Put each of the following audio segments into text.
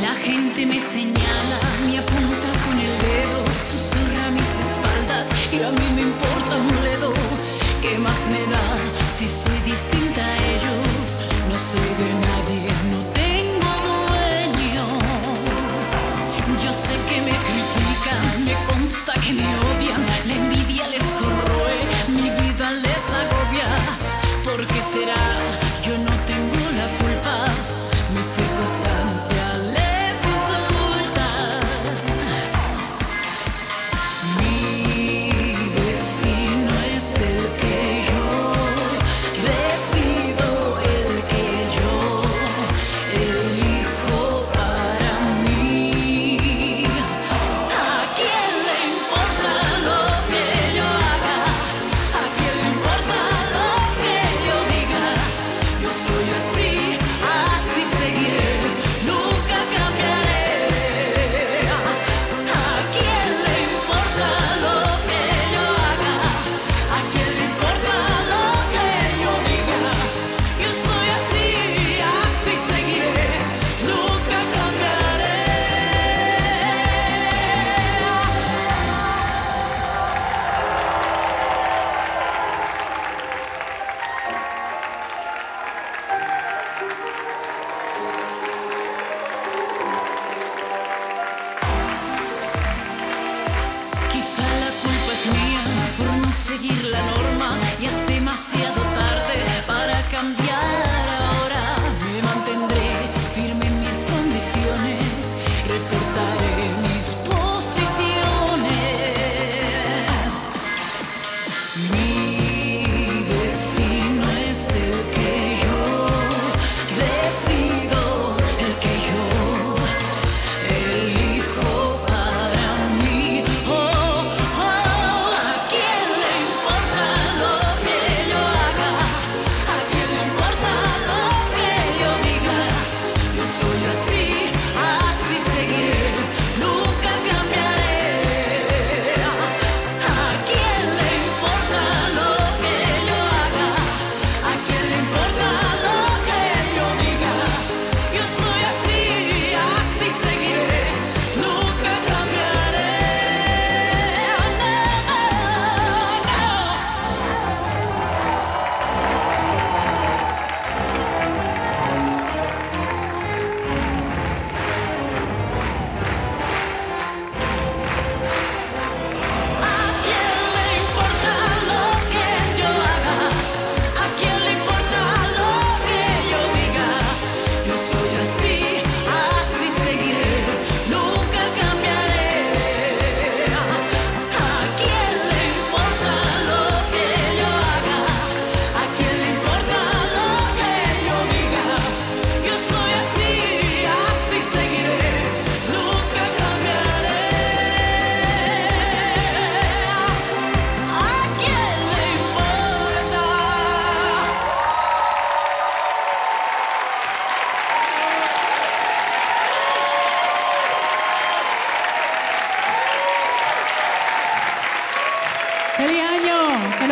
La gente me señala, me apunta con el dedo, susurra mis espaldas y a mí me importa un bledo. ¿Qué más me da si soy distinta a ellos? No soy de nadie, no tengo dueño. Yo sé que me critican, me consta que me odian.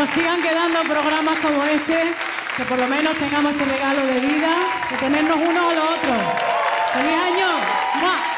nos sigan quedando programas como este, que por lo menos tengamos el regalo de vida, de tenernos unos a los otros. ¡Feliz año!